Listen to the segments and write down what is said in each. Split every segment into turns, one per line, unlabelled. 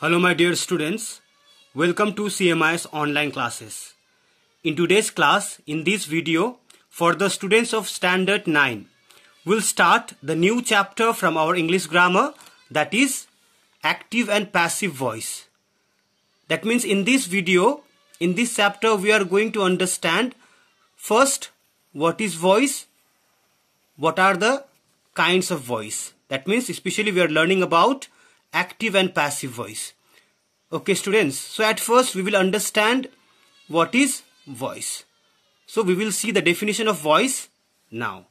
Hello my dear students, welcome to CMIS online classes. In today's class, in this video, for the students of standard 9, we'll start the new chapter from our English grammar that is active and passive voice. That means in this video, in this chapter we are going to understand first what is voice, what are the kinds of voice. That means especially we are learning about active and passive voice. Okay students, so at first we will understand what is voice. So we will see the definition of voice now.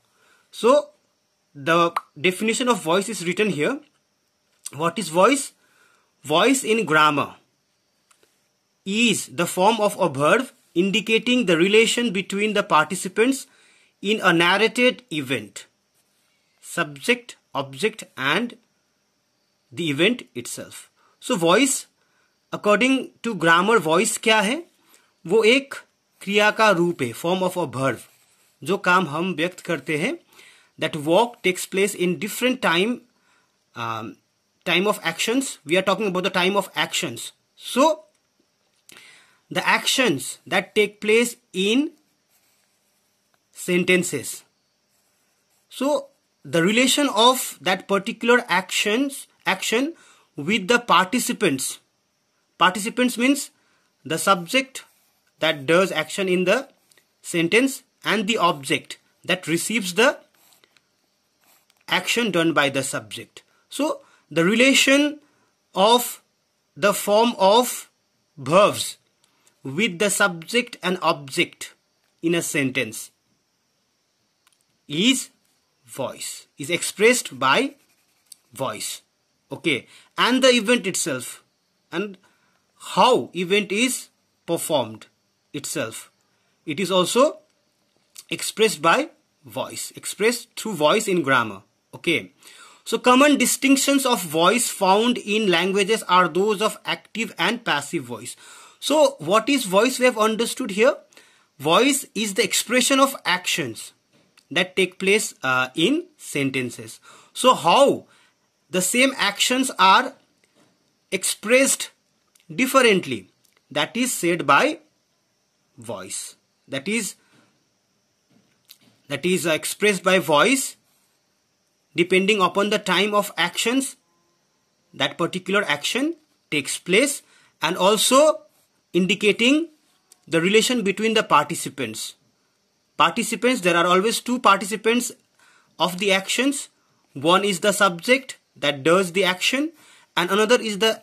So the definition of voice is written here. What is voice? Voice in grammar is the form of a verb indicating the relation between the participants in a narrated event. Subject, object and the event itself. So, voice, according to grammar, voice क्या है? वो एक क्रिया का रूप है form of a verb जो काम हम व्यक्त करते हैं। That walk takes place in different time time of actions we are talking about the time of actions so the actions that take place in sentences. So, the relation of that particular actions action with the participants participants means the subject that does action in the sentence and the object that receives the action done by the subject. So the relation of the form of verbs with the subject and object in a sentence is voice is expressed by voice okay. And the event itself. And how event is performed itself. It is also expressed by voice. Expressed through voice in grammar. Okay. So common distinctions of voice found in languages are those of active and passive voice. So what is voice? We have understood here. Voice is the expression of actions that take place uh, in sentences. So how the same actions are expressed differently. That is said by voice. That is that is uh, expressed by voice depending upon the time of actions. That particular action takes place and also indicating the relation between the participants. Participants there are always two participants of the actions. One is the subject that does the action. And another is the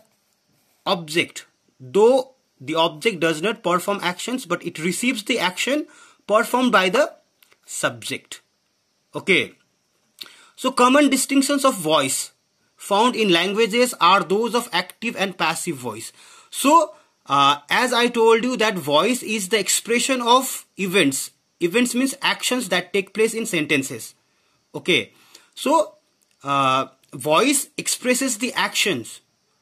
object. Though the object does not perform actions but it receives the action performed by the subject. Okay. So common distinctions of voice found in languages are those of active and passive voice. So uh, as i told you that voice is the expression of events. Events means actions that take place in sentences. Okay. So uh, voice expresses the actions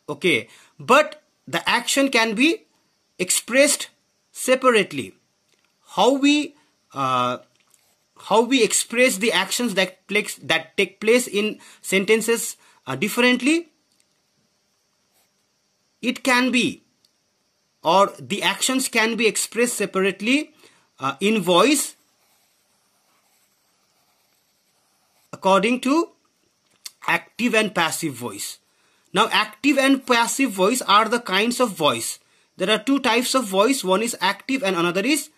okay? But the action can be expressed separately. How we uh, how we express the actions that place that take place in sentences uh, differently it can be or the actions can be expressed separately uh, in voice according to active and passive voice. Now active and passive voice are the kinds of voice. There are two types of voice. One is active and another is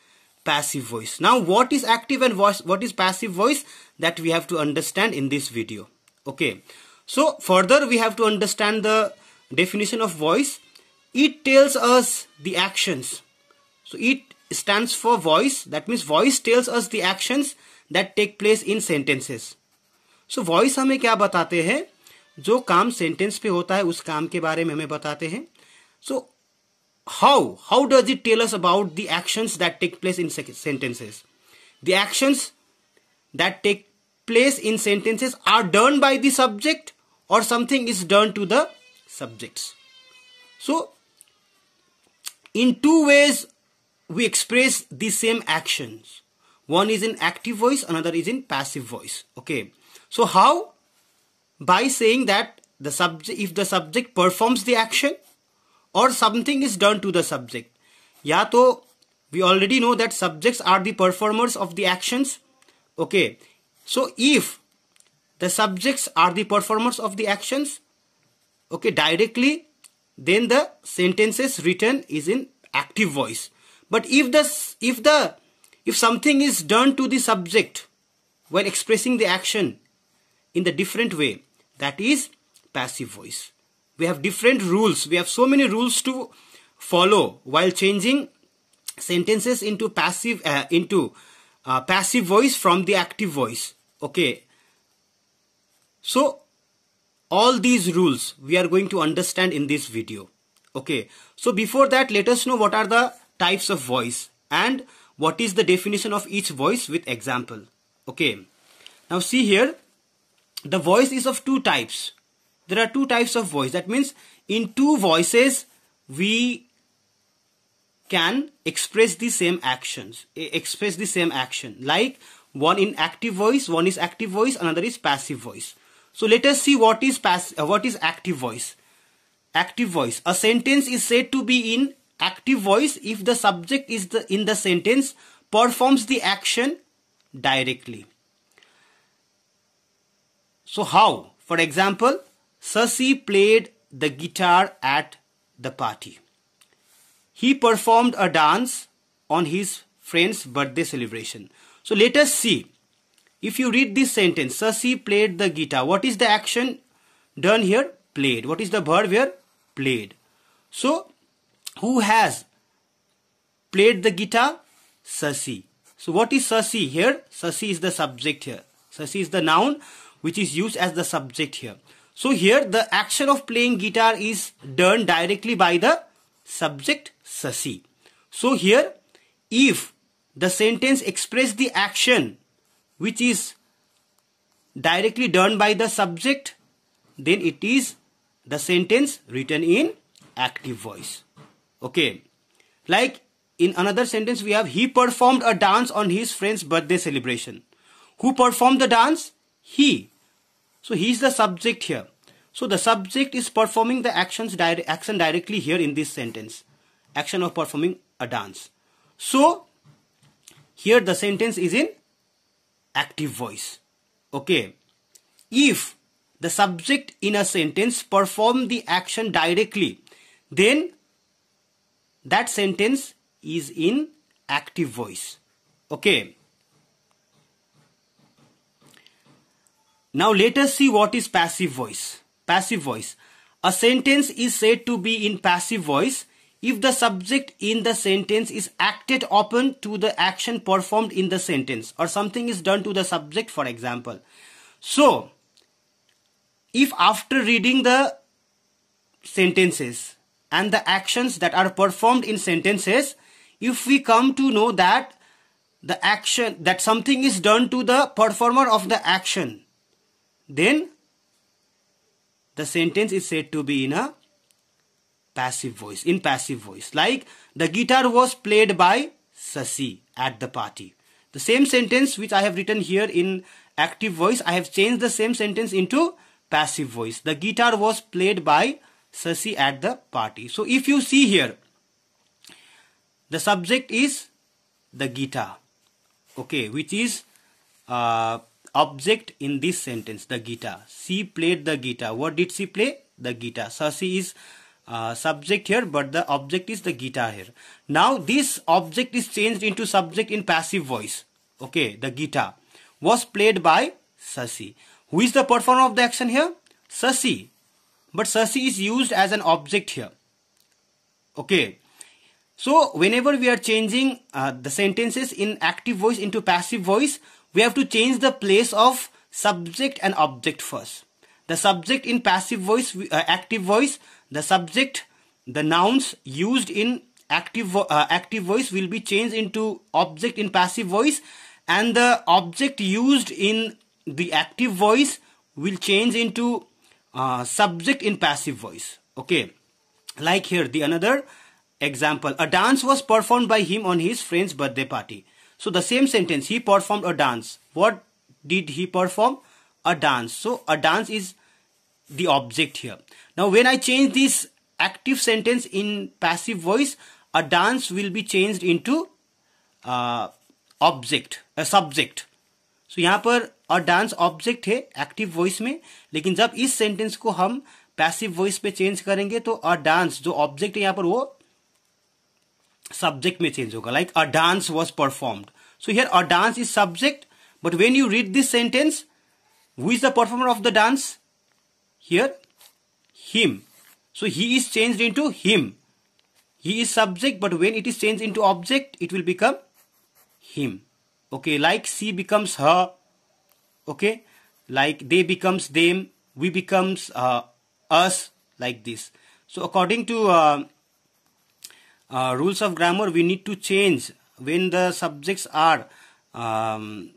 passive voice. Now what is active and voice, what is passive voice that we have to understand in this video. Okay. So further we have to understand the definition of voice. It tells us the actions. So it stands for voice. That means voice tells us the actions that take place in sentences. So so, voice हमें क्या बताते हैं? जो काम sentence पे होता है उस काम के बारे में हमें बताते हैं। So how how does it tell us about the actions that take place in sentences the actions that take place in sentences are done by the subject or something is done to the subject so in two ways we express the same action one is in active voice another is in passive voice okay So how? By saying that the subject, if the subject performs the action or something is done to the subject. या तो we already know that subjects are the performers of the actions. Okay. So if the subjects are the performers of the actions okay directly then the sentences written is in active voice. But if the if the if something is done to the subject while expressing the action in the different way. That is passive voice. We have different rules. We have so many rules to follow while changing sentences into passive uh, into uh, passive voice from the active voice. Okay. So all these rules we are going to understand in this video. Okay. So before that let us know what are the types of voice and what is the definition of each voice with example. Okay. Now see here the voice is of two types. There are two types of voice. That means in two voices we can express the same actions express the same action. Like one in active voice one is active voice another is passive voice. So let us see what is pass uh, what is active voice. Active voice. A sentence is said to be in active voice if the subject is the in the sentence performs the action directly so how? For example Sasi played the guitar at the party. He performed a dance on his friend's birthday celebration. So let us see. If you read this sentence Sasi played the guitar what is the action done here? Played. What is the verb here? Played. So who has played the guitar? Sasi. So what is Sasi here? Sasi is the subject here. Sasi is the noun which is used as the subject here. So here the action of playing guitar is done directly by the subject Sasi. So here if the sentence express the action which is directly done by the subject then it is the sentence written in active voice. Okay. Like in another sentence we have he performed a dance on his friend's birthday celebration. Who performed the dance? He. So he is the subject here. So the subject is performing the actions dire action directly here in this sentence. Action of performing a dance. So here the sentence is in active voice. Okay. If the subject in a sentence perform the action directly, then that sentence is in active voice okay now let us see what is passive voice. Passive voice. A sentence is said to be in passive voice if the subject in the sentence is acted upon to the action performed in the sentence or something is done to the subject for example. So if after reading the sentences and the actions that are performed in sentences if we come to know that the action that something is done to the performer of the action then the sentence is said to be in a passive voice in passive voice. Like the guitar was played by Sasi at the party. The same sentence which I have written here in active voice I have changed the same sentence into passive voice. The guitar was played by Sasi at the party. So if you see here, the subject is the guitar, okay, which is uh, object in this sentence, the guitar. She played the guitar. What did she play? The guitar. So she is uh, subject here, but the object is the guitar here. Now this object is changed into subject in passive voice. Okay, the guitar was played by Sasi. Who is the performer of the action here? Sasi but Sasi is used as an object here. Okay. So whenever we are changing uh, the sentences in active voice into passive voice, we have to change the place of subject and object first. The subject in passive voice, uh, active voice, the subject, the nouns used in active uh, active voice will be changed into object in passive voice and the object used in the active voice will change into uh, subject in passive voice. Okay. Like here the another example. A dance was performed by him on his friend's birthday party so the same sentence he performed a dance what did he perform a dance so a dance is the object here now when i change this active sentence in passive voice, a dance will be changed into uh, object, a subject. So यहाँ पर और डांस object है active voice में लेकिन जब इस sentence को हम पैसिव वॉइस पे चेंज करेंगे तो अ डांस जो ऑब्जेक्ट है यहाँ पर वो सब्जेक्ट में चेंज होगा like a dance was performed so here a dance is subject but when you read this sentence who is the performer of the dance hear him so he is changed into him he is subject but when it is changed into object it will become him okay like she becomes her okay like they becomes them we becomes uh, us like this so according to uh, uh, rules of grammar we need to change when the subjects are um,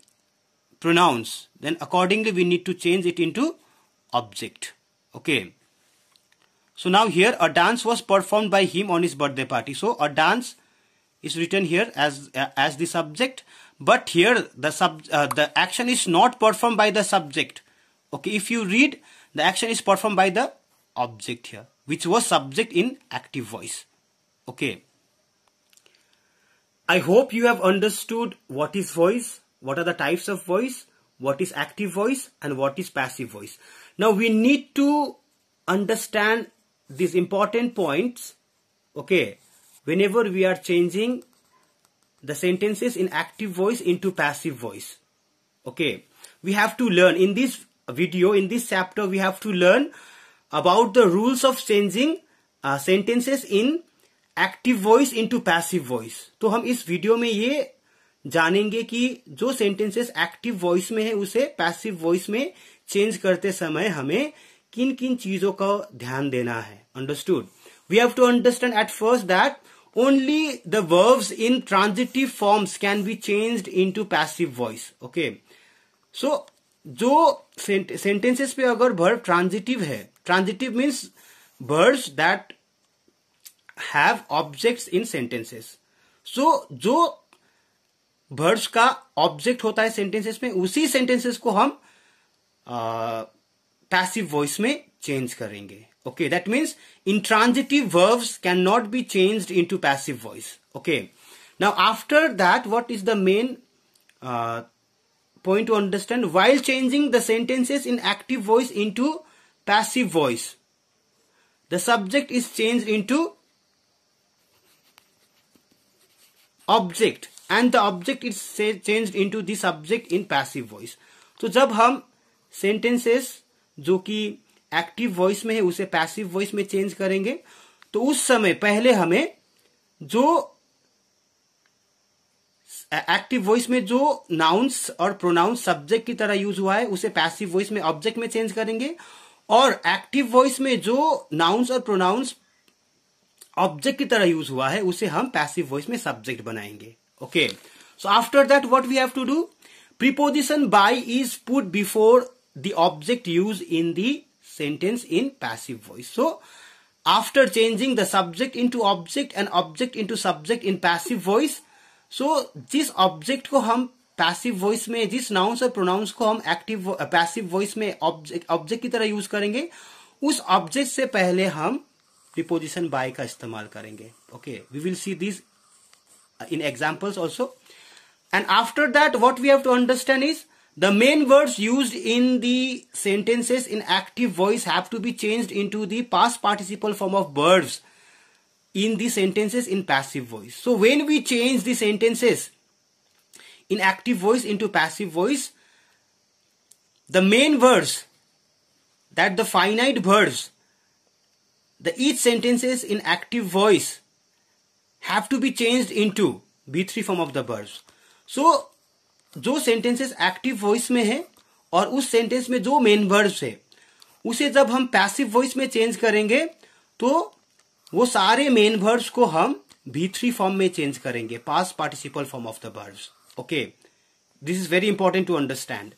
pronouns then accordingly we need to change it into object okay so now here a dance was performed by him on his birthday party. So a dance is written here as uh, as the subject, but here the sub uh, the action is not performed by the subject. Okay, if you read the action is performed by the object here, which was subject in active voice. Okay. I hope you have understood what is voice, what are the types of voice, what is active voice and what is passive voice. Now we need to understand these important points okay whenever we are changing the sentences in active voice into passive voice okay we have to learn in this video in this chapter we have to learn about the rules of changing uh, sentences in active voice into passive voice तो हम इस video में ये जानेंगे कि जो sentences active voice में है, उसे पैसिव वॉइस में चेंज करते समय हमें किन किन चीज़ों का ध्यान देना है। Understood we have to understand at first that only the verbs in transitive forms can be changed into passive voice okay so जो सेंटेंसेस पे अगर वर्ब ट्रांजिटिव है transitive means words that have object in sentences so जो words का object होता है sentences में उसी सेंटेंसेस को हम पैसिव uh, वॉइस में चेंज करेंगे। Okay that means intransitive verbs can not be change into passive voice okay now after that what is the main point to understand while changing the sentences in active voice into passive voice the subject is change into object, and the object is changed into the subject in passive voice तो जब हम sentences जो कि active voice में है, उसे passive voice में change करेंगे तो उस समय पहले हमें जो एक्टिव वॉइस में जो नाउन्स और प्रोनाउंस सब्जेक्ट की तरह यूज़ हुआ है, उसे पैसिव वॉइस में ऑब्जेक्ट में चेंज करेंगे, और एक्टिव वॉइस में जो नाउन्स और प्रोनाउंस ऑब्जेक्ट की तरह यूज़ हुआ है उसे हम पैसिव वॉइस में सब्जेक्ट बनाएँगे okay so after that what we have to do preposition by is put before the object used in the sentence in passive voice. So, after changing the subject into object and object into subject in passive voice, so जिस object को हम passive voice में जिस nouns और pronouns को हम active passive voice में object object की तरह यूज़ करेंगे उस ऑब्जेक्ट से पहले हम प्रीपोजिशन बाय का इस्तेमाल करेंगे। Okay we will see this in examples also and after that what we have to understand is the main words use in sentences in active voice have to be change in the past participle form of words in sentences in passive voice so when we change the sentences in active voice into passive voice the main words that the finite words the each sentences in active voice have to be changed into B3 form of the verbs. So, जो sentences active voice में है और उस sentence में जो main words है, उसे जब हम पैसिव वॉइस में चेंज करेंगे तो वो सारे मेन वर्ड्स को हम बी थ्री फॉर्म में चेंज करेंगे past participle form of the words okay this is very important to understand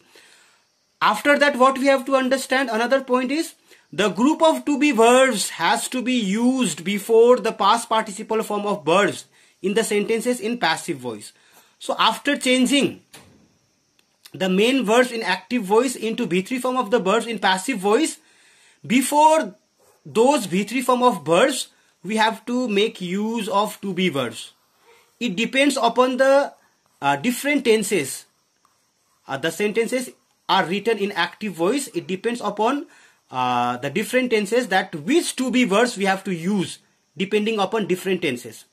after that what we have to understand another point is The group of to be verbs has to be used before the past participle form of verbs in the sentences in passive voice. So after changing the main verbs in active voice into V3 form of the verbs in passive voice, before those V3 form of verbs, we have to make use of to be verbs. It depends upon the uh, different tenses. Uh, the sentences are written in active voice. It depends upon uh, the different tenses that which to be verbs we have to use depending upon different tenses.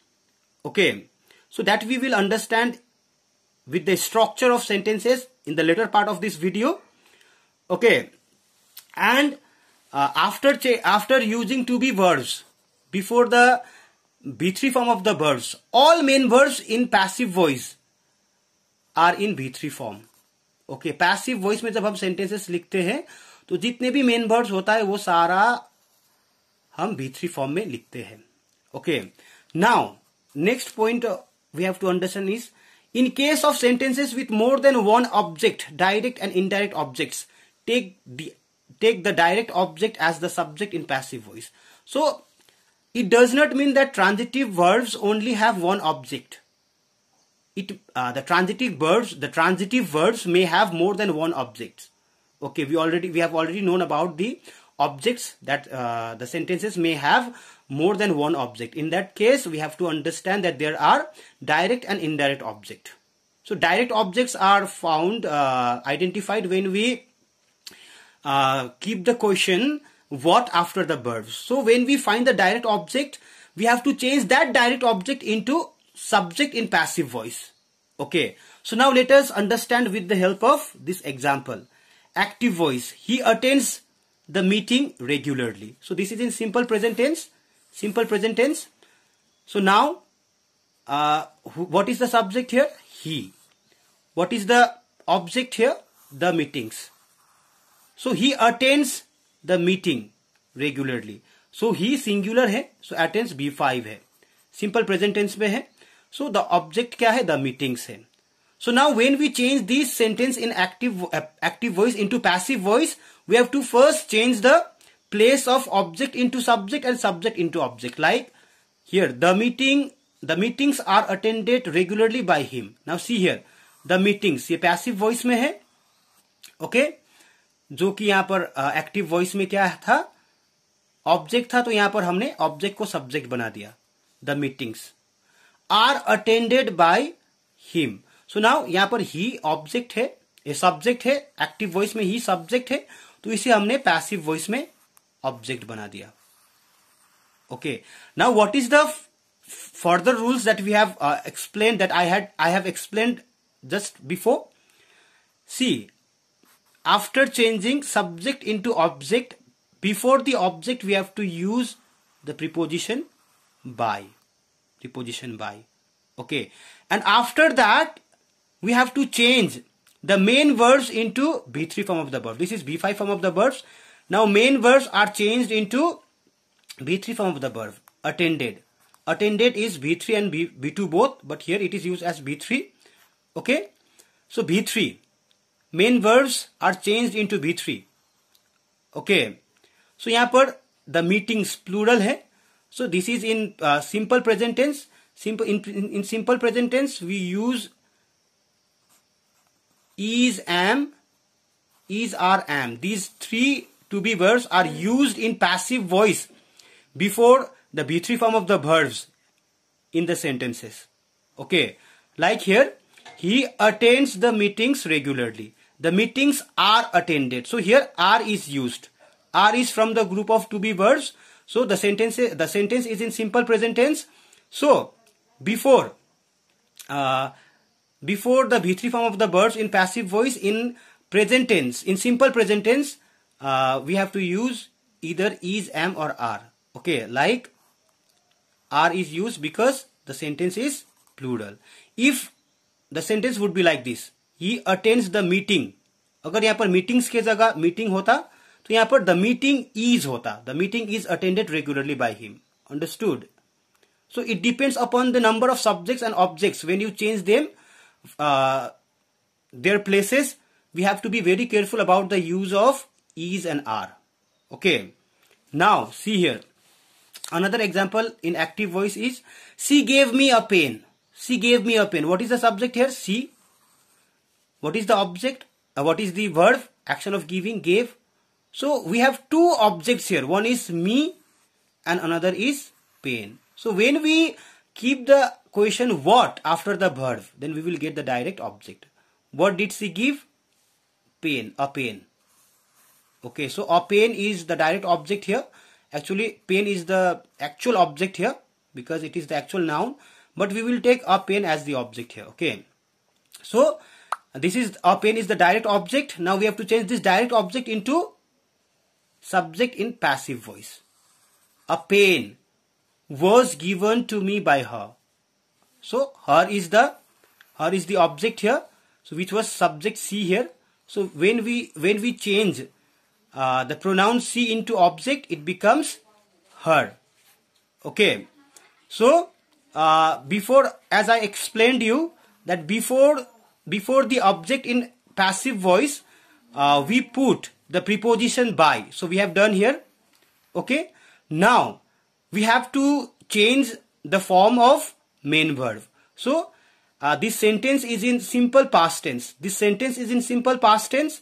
Okay, so that we will understand with the structure of sentences in the later part of this video. Okay, and uh, after after using to be verbs before the V3 form of the verbs, all main verbs in passive voice are in V3 form. Okay, passive voice में जब हम sentences लिखते हैं तो जितने भी main words होता है, वो सारा हम बी थ्री फॉर्म में लिखते हैं। Okay now next point we have to understand is in case of sentences with more than one object direct and indirect object take take the direct object as the subject in passive voice so it does not mean that transitive words only have one object it the transitive word the transitive word may have more than one object Okay, we already, we have already known about the objects that uh, the sentences may have more than one object. In that case, we have to understand that there are direct and indirect object. So direct objects are found, uh, identified when we uh, keep the question what after the verbs. So when we find the direct object, we have to change that direct object into subject in passive voice. Okay. So now let us understand with the help of this example. Active voice. He attends the meeting regularly. So this is in simple present tense. Simple present tense. So now, uh, what is the subject here? He. What is the object here? The meetings. So he attends the meeting regularly. So he singular है so attends B5 है simple present tense में है so the object क्या है the meetings है so now when we change this sentence in active uh, active voice into passive voice we have to first change the place of object into subject and subject into object like here the meeting the meetings are attended regularly by him now see here the meetings ये passive voice में है okay जो कि यहां पर active uh, voice में क्या था ऑब्जेक्ट था तो यहां पर हमने ऑब्जेक्ट को सब्जेक्ट बना दिया the meetings are attended by him so now यहाँ पर ही ऑब्जेक्ट है ये सब्जेक्ट है एक्टिव वॉइस में ही सब्जेक्ट है तो इसे हमने पैसिव वॉइस में ऑब्जेक्ट बना दिया। Okay now what is the further rules that we have explain that I had I have explain just before see after changing subject into object, before the object we have to use the preposition by preposition by. Okay, and after that we have to change the main verbs into V3 form of the verb. This is V5 form of the verbs. Now main verbs are changed into V3 form of the verb. Attended. Attended is V3 and V2 both but here it is used as V3. Okay. So V3. Main verbs are changed into V3. Okay. So here पर the meetings plural है. So this is in uh, simple present tense. Simple in, in, in simple present tense we use is am is are am these three to be verbs are used in passive voice before the v3 form of the verbs in the sentences okay like here he attends the meetings regularly the meetings are attended. So here are is used. Are is from the group of to be verbs. So the sentence the sentence is in simple present tense. So before uh, before the V3 form of the verbs in passive voice in present tense in simple present tense uh, we have to use either is am or are okay like are is used because the sentence is plural if the sentence would be like this he attends the meeting अगर यहां पर meetings के जगह meeting होता तो यहां पर the meeting is होता the meeting is attended regularly by him understood so it depends upon the number of subjects and objects when you change them uh, their places we have to be very careful about the use of is and are okay now see here another example in active voice is she gave me a pen she gave me a pen what is the subject here she what is the object? Uh, what is the verb? Action of giving, gave. So we have two objects here. One is me and another is pain. So when we keep the question what after the verb, then we will get the direct object. What did she give? Pain, a pain. Okay, so a pain is the direct object here. Actually, pain is the actual object here because it is the actual noun. But we will take a pain as the object here. Okay. So, this is a pain is the direct object. Now we have to change this direct object into subject in passive voice. A pain was given to me by her. So her is the her is the object here. So which was subject C here. So when we when we change uh, the pronoun C into object, it becomes her. Okay. So uh, before, as I explained you that before before the object in passive voice, uh, we put the preposition by. So we have done here. Okay. Now we have to change the form of main verb. So uh, this sentence is in simple past tense. This sentence is in simple past tense.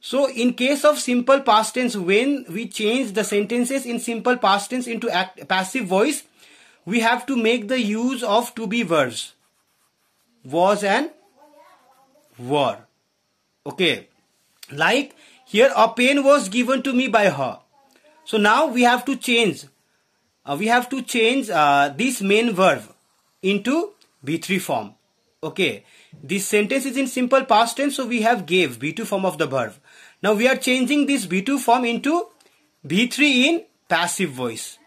So in case of simple past tense, when we change the sentences in simple past tense into act, passive voice, we have to make the use of to be verbs. Was and were. Okay. Like here a pen was given to me by her. So now we have to change. Uh, we have to change uh, this main verb into V3 form. Okay. This sentence is in simple past tense. So we have gave V2 form of the verb. Now we are changing this V2 form into V3 in passive voice.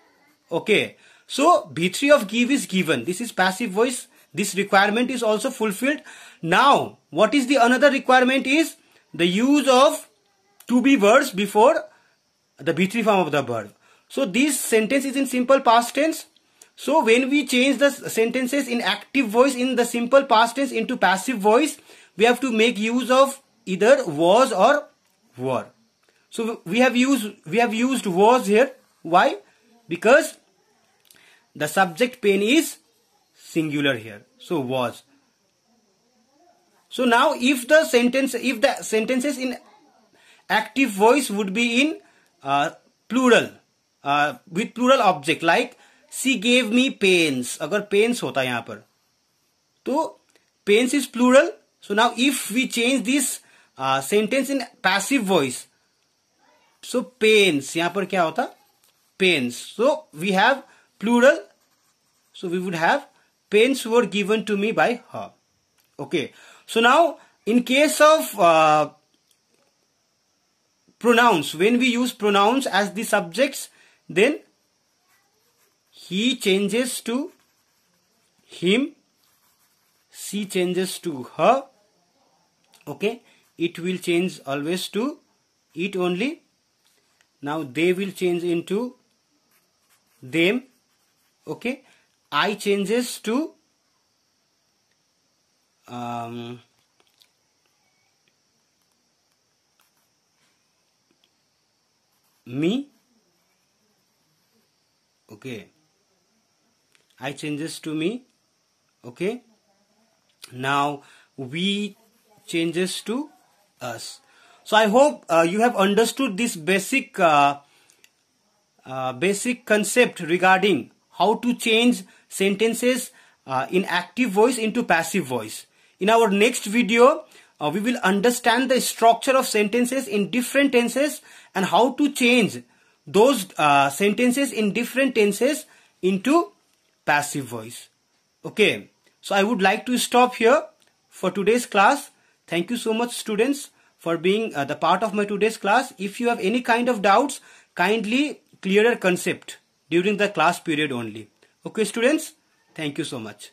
Okay. So V3 of give is given. This is passive voice. This requirement is also fulfilled. Now what is the another requirement is the use of to be verbs before the V3 form of the verb. So this sentence is in simple past tense. So when we change the sentences in active voice in the simple past tense into passive voice, we have to make use of either was or were. So we have used we have used was here. Why? Because the subject pain is singular here. So was. So now if the sentence if the sentences in active voice would be in uh, plural uh, with plural object like she gave me pens अगर pens होता है यहाँ पर तो pens is plural so now if we change this sentence in passive voice so pens यहाँ पर क्या होता? Pens so we have plural so we would have pens were given to me by her so now now in case of uh, pronouns when we use pronouns as then he changes to him she changes to her okay? It will change always to it only. Now they will change into them okay? I changes to um, me okay i changes to me okay? Now we changes to us. So i hope uh, you have understood this basic uh, uh, basic concept regarding how to change sentences uh, in active voice into passive voice. In our next video uh, we will understand the structure of sentences in different tenses and how to change those uh, sentences in different tenses into passive voice. Okay, so I would like to stop here for today's class. Thank you so much students for being uh, the part of my today's class. If you have any kind of doubts, kindly clear your concept during the class period only. Okay students, thank you so much.